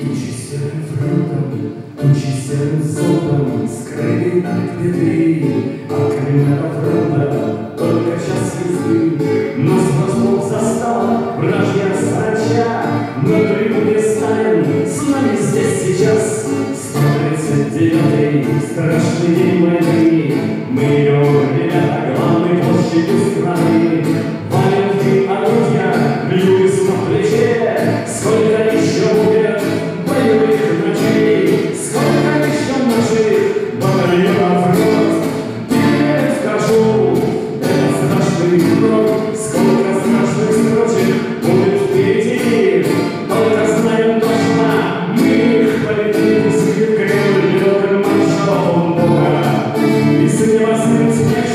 Тучи серым фронтом, тучи серым золотом Скрыли так беды, от каменного фронта Только час нас врасплох застала Вражья срача, но трибуне ставим С нами здесь сейчас 139-й страшный день